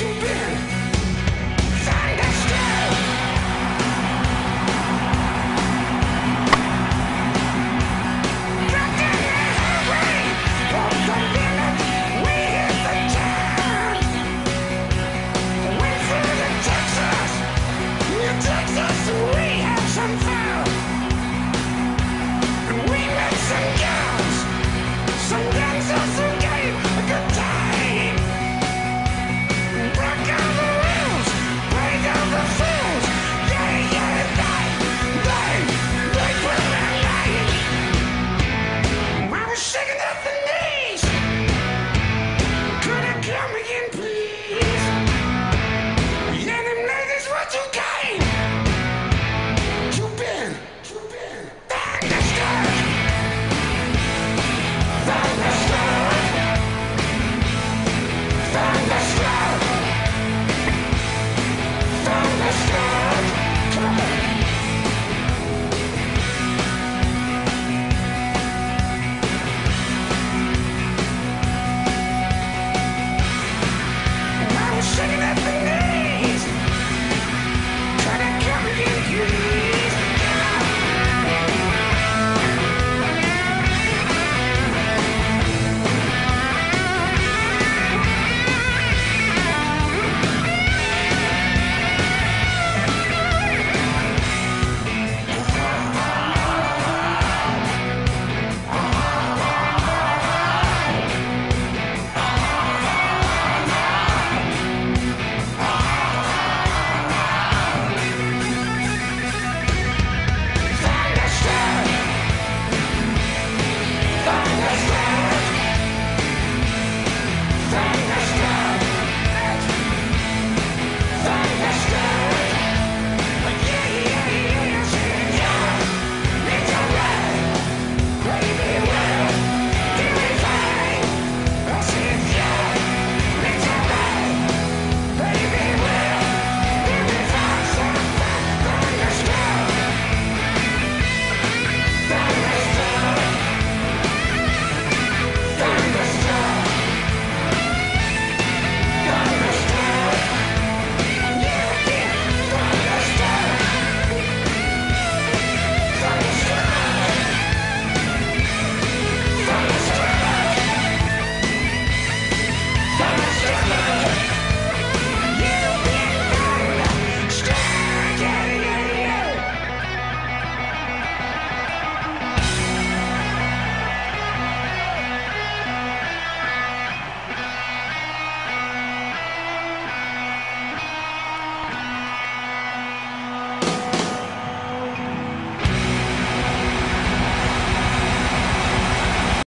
you been?